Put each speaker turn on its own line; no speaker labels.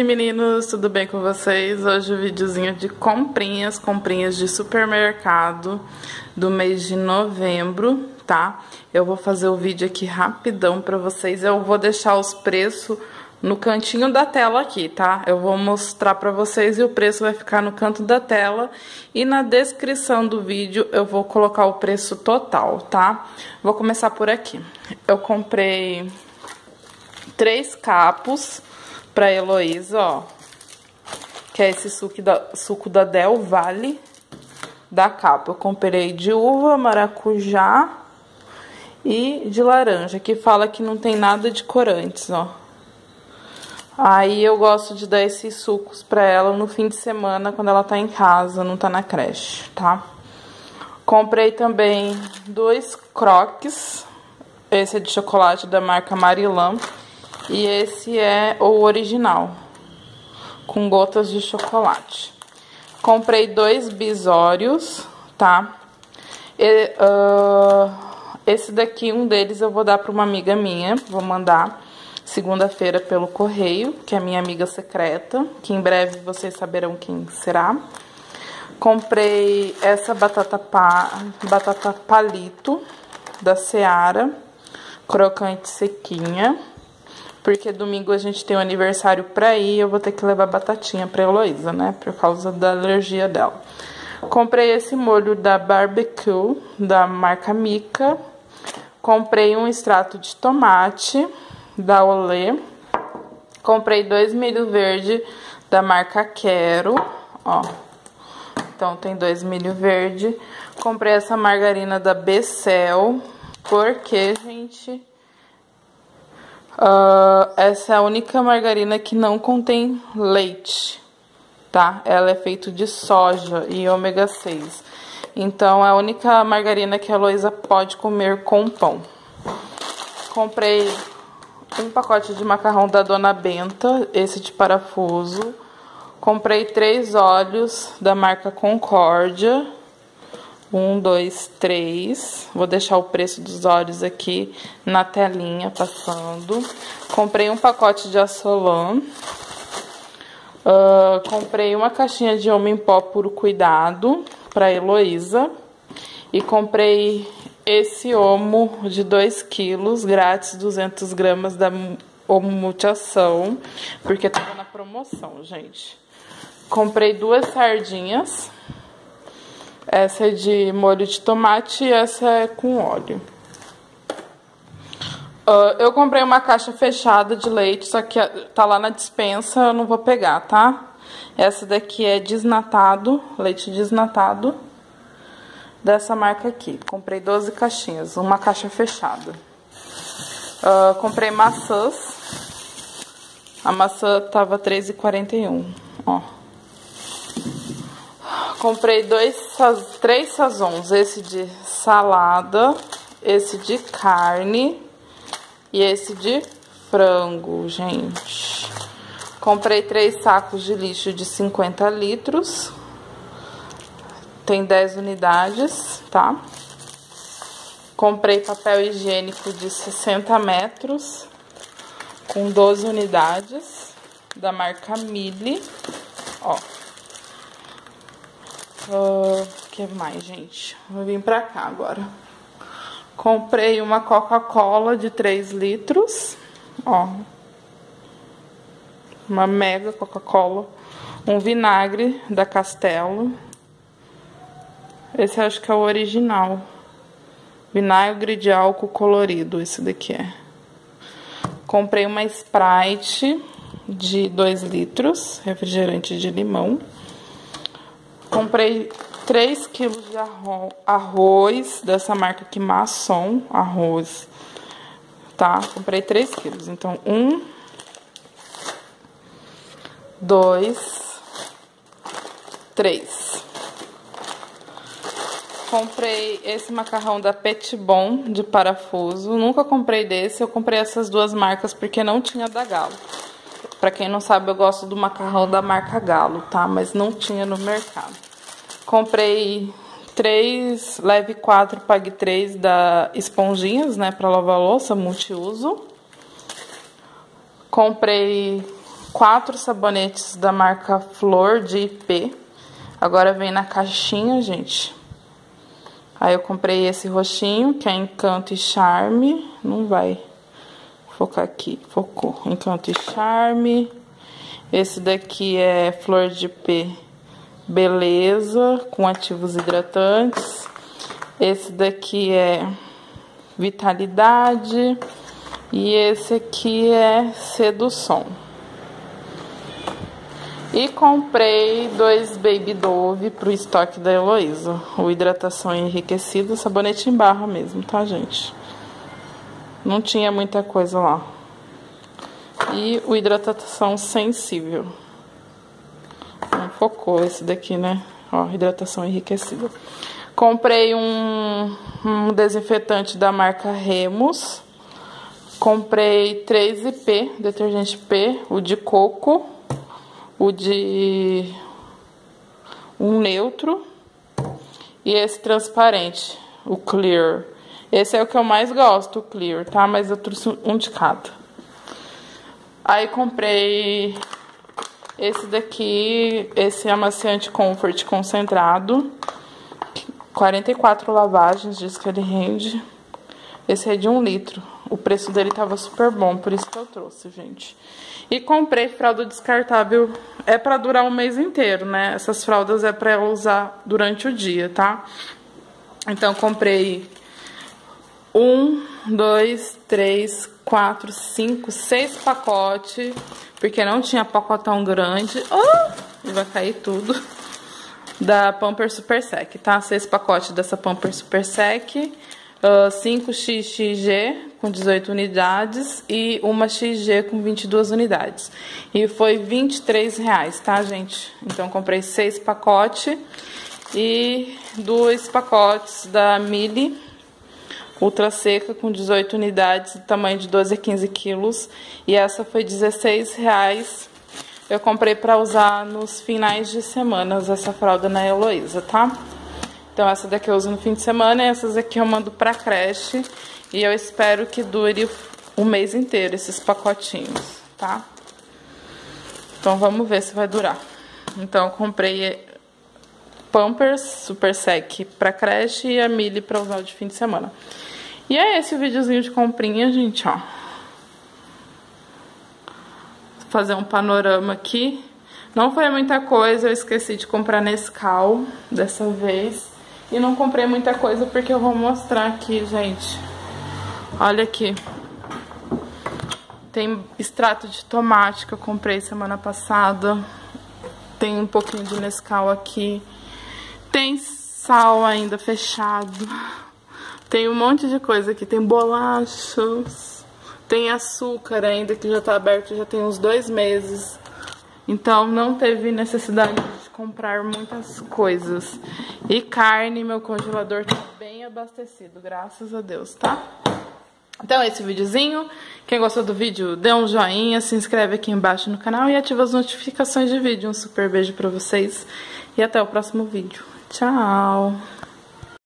e meninos, tudo bem com vocês? Hoje o um videozinho de comprinhas, comprinhas de supermercado do mês de novembro, tá? Eu vou fazer o vídeo aqui rapidão pra vocês, eu vou deixar os preços no cantinho da tela aqui, tá? Eu vou mostrar pra vocês e o preço vai ficar no canto da tela. E na descrição do vídeo eu vou colocar o preço total, tá? Vou começar por aqui. Eu comprei três capos pra Heloísa, ó. Que é esse suco da, suco da Del Vale da capa. Eu comprei de uva, maracujá e de laranja, que fala que não tem nada de corantes, ó. Aí eu gosto de dar esses sucos pra ela no fim de semana, quando ela tá em casa, não tá na creche, tá? Comprei também dois croques. Esse é de chocolate da marca Marilã. E esse é o original, com gotas de chocolate. Comprei dois bisórios, tá? E, uh, esse daqui, um deles eu vou dar pra uma amiga minha, vou mandar segunda-feira pelo correio, que é minha amiga secreta, que em breve vocês saberão quem será. Comprei essa batata, pa, batata palito da Seara, crocante sequinha, porque domingo a gente tem um aniversário pra ir, eu vou ter que levar batatinha pra Heloísa, né, por causa da alergia dela. Comprei esse molho da Barbecue, da marca Mica. Comprei um extrato de tomate da Olê. Comprei dois milho verde da marca Quero, ó. Então tem dois milho verde. Comprei essa margarina da Becel, porque, gente, uh, essa é a única margarina que não contém leite, tá? Ela é feita de soja e ômega 6. Então, é a única margarina que a Heloísa pode comer com pão. Comprei um pacote de macarrão da Dona Benta, esse de parafuso. Comprei três óleos da marca Concórdia. Um, dois, três. Vou deixar o preço dos óleos aqui na telinha passando. Comprei um pacote de Assolan. Uh, comprei uma caixinha de homem pó puro cuidado para Heloísa. E comprei esse omo de 2 quilos, grátis 200 gramas da Omo Multiação, porque tava na promoção, gente. Comprei duas sardinhas. Essa é de molho de tomate e essa é com óleo. Uh, eu comprei uma caixa fechada de leite, só que tá lá na dispensa, eu não vou pegar, tá? Essa daqui é desnatado, leite desnatado dessa marca aqui. Comprei 12 caixinhas, uma caixa fechada. Uh, comprei maçãs. A maçã tava R$3,41, ó. Comprei dois, três sazons, esse de salada, esse de carne e esse de frango, gente. Comprei três sacos de lixo de 50 litros tem 10 unidades, tá? Comprei papel higiênico de 60 metros, com 12 unidades, da marca Mille, ó. O uh, que mais, gente? Vou vir pra cá agora. Comprei uma Coca-Cola de 3 litros, ó. Uma mega Coca-Cola. Um vinagre da Castelo, esse acho que é o original. Vinagre de álcool colorido, esse daqui é. Comprei uma Sprite de 2 litros, refrigerante de limão. Comprei 3 quilos de arroz, dessa marca aqui, Masson, arroz, tá? Comprei 3 quilos, então, um, dois, três. Comprei esse macarrão da Petit Bon de parafuso. Nunca comprei desse, eu comprei essas duas marcas porque não tinha da Galo. Pra quem não sabe, eu gosto do macarrão da marca Galo, tá? Mas não tinha no mercado. Comprei três, leve quatro, pague três da esponjinhas, né? Pra lavar louça, multiuso. Comprei quatro sabonetes da marca Flor de IP. Agora vem na caixinha, gente. Aí eu comprei esse roxinho, que é Encanto e Charme. Não vai focar aqui. Focou. Encanto e Charme. Esse daqui é Flor de IP Beleza, com ativos hidratantes. Esse daqui é Vitalidade. E esse aqui é Sedução. E comprei dois Baby Dove pro estoque da Heloísa. O hidratação enriquecida, sabonete em barra mesmo, tá, gente? Não tinha muita coisa lá. E o hidratação sensível. Não focou esse daqui, né? Ó, hidratação enriquecida. Comprei um, um desinfetante da marca Remus. Comprei 3 IP, detergente P, o de coco o de um neutro e esse transparente, o clear. Esse é o que eu mais gosto, o clear, tá? Mas eu trouxe um de cada. Aí comprei esse daqui, esse amaciante Comfort concentrado. 44 lavagens, diz que ele rende. Esse é de um litro. O preço dele tava super bom, por isso que eu trouxe, gente. E comprei fralda descartável, é para durar um mês inteiro, né? Essas fraldas é para usar durante o dia, tá? Então comprei um, dois, três, quatro, cinco, seis pacotes, porque não tinha pacotão grande. Oh, vai cair tudo. Da Pamper Super Sec, tá? Seis pacotes dessa Pamper Super Sec. 5xxg ah, com 18 unidades e uma XG com 22 unidades. E foi 23 reais, tá, gente? Então comprei seis pacotes e dois pacotes da Mili Ultra Seca com 18 unidades, tamanho de 12 a 15 quilos. E essa foi 16 reais. Eu comprei para usar nos finais de semana essa fralda na Heloísa, tá? Então essa daqui eu uso no fim de semana e essas aqui eu mando pra creche. E eu espero que dure o mês inteiro esses pacotinhos, tá? Então vamos ver se vai durar. Então eu comprei Pampers Super Sec pra creche e a Mili pra usar de fim de semana. E é esse o videozinho de comprinha, gente, ó. Vou fazer um panorama aqui. Não foi muita coisa, eu esqueci de comprar Nescau dessa vez. E não comprei muita coisa porque eu vou mostrar aqui, gente. Olha aqui. Tem extrato de tomate que eu comprei semana passada. Tem um pouquinho de Nescau aqui. Tem sal ainda fechado. Tem um monte de coisa aqui. Tem bolachas. Tem açúcar ainda que já tá aberto já tem uns dois meses. Então não teve necessidade de comprar muitas coisas. E carne, meu congelador tá bem abastecido, graças a Deus, tá? Então esse videozinho, quem gostou do vídeo, dê um joinha, se inscreve aqui embaixo no canal e ativa as notificações de vídeo. Um super beijo pra vocês e até o próximo vídeo. Tchau!